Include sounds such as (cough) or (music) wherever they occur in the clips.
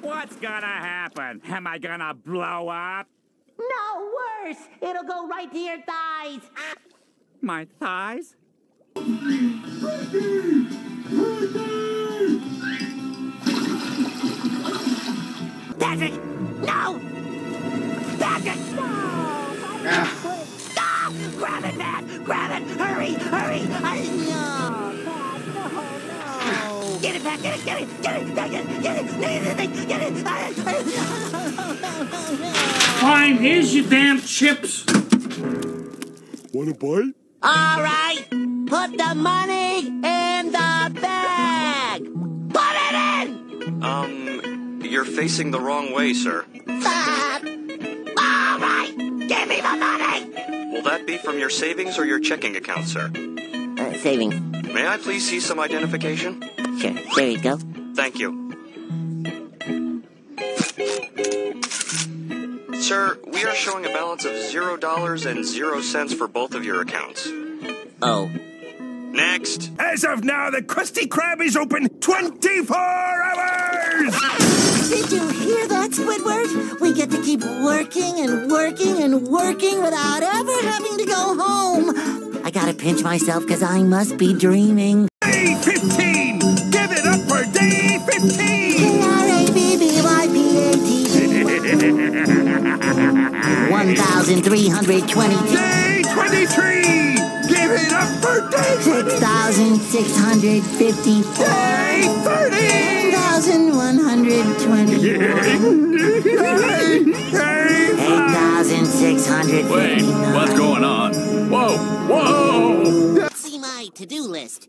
What's gonna happen? Am I gonna blow up? No, worse. It'll go right to your thighs. My thighs? Patrick! No! Patrick! No! Ah. Stop! Grab it, Matt! Grab it! Hurry! Hurry! I... No! Get it back! Get it! Get it! Get it! Get it! Get it! Get it! Get it! Fine, here's your damn chips. Want a bite? All right. Put the money in the bag. Put it in. Um, you're facing the wrong way, sir. Fuck. All right. Give me the money. Will that be from your savings or your checking account, sir? Uh, savings. May I please see some identification? Sure. There you go. Thank you. Sir, we are showing a balance of zero dollars and zero cents for both of your accounts. Oh. Next. As of now, the Krusty Krab is open 24 hours! Did you hear that, Squidward? We get to keep working and working and working without ever having to go home. I gotta pinch myself because I must be dreaming. Day 15! Give it up for day 15. 1,322. Day 23. Give it up for day 6,654. Day 30. 1,121. day 8,659. Wait, what's going on? Whoa, whoa! See my to-do list.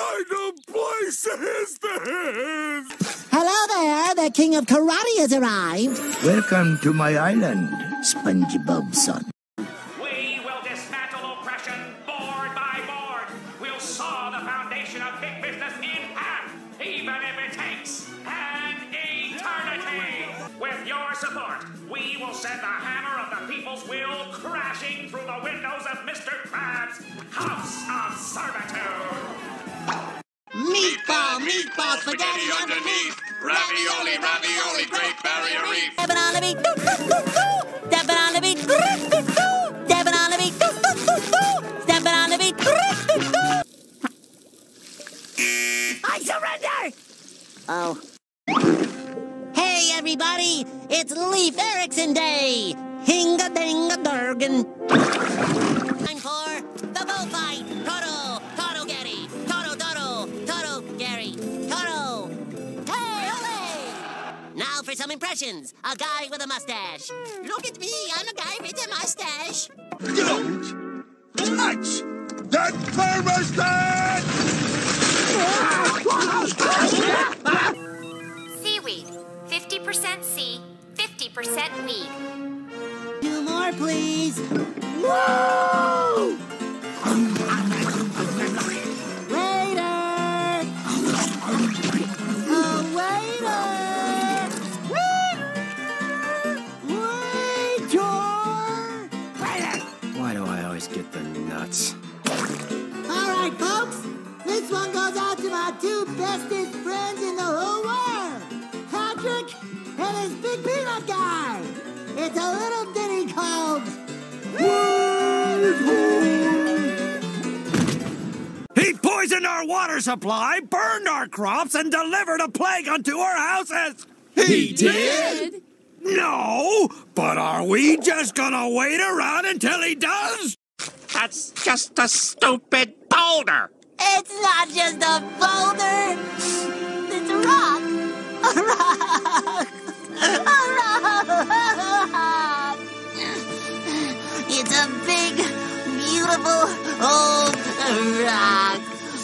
kind of place is this? Hello there, the king of karate has arrived. Welcome to my island, SpongeBob son. We will dismantle oppression board by board. We'll saw the foundation of big business in half, even if it takes an eternity. With your support, we will send the hammer of the people's will crashing through the windows of Mr. Krabs' House of Servitude. Spaghetti underneath. Ravioli, ravioli, Great Barrier Reef. Stepping on the beat, doo, doo, doo, doo. Stepping on the beat, doo, doo, doo. Stepping on the beat, doo, doo, doo, doo. Stepping on the beat, doo, doo, doo. I surrender! Oh. Hey, everybody! It's Leif Erikson Day! Hinga dinga durgan. Time for the bullfight! Some impressions. A guy with a mustache. Look at me, I'm a guy with a mustache. Don't touch that thermostat! (laughs) my two bestest friends in the whole world. Patrick and his big peanut guy. It's a little ditty called... He poisoned our water supply, burned our crops, and delivered a plague unto our houses! He did? No, but are we just gonna wait around until he does? That's just a stupid boulder. It's not not just a boulder. It's a rock. A rock. A rock. It's a big, beautiful old rock.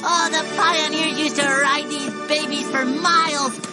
Oh, the pioneers used to ride these babies for miles.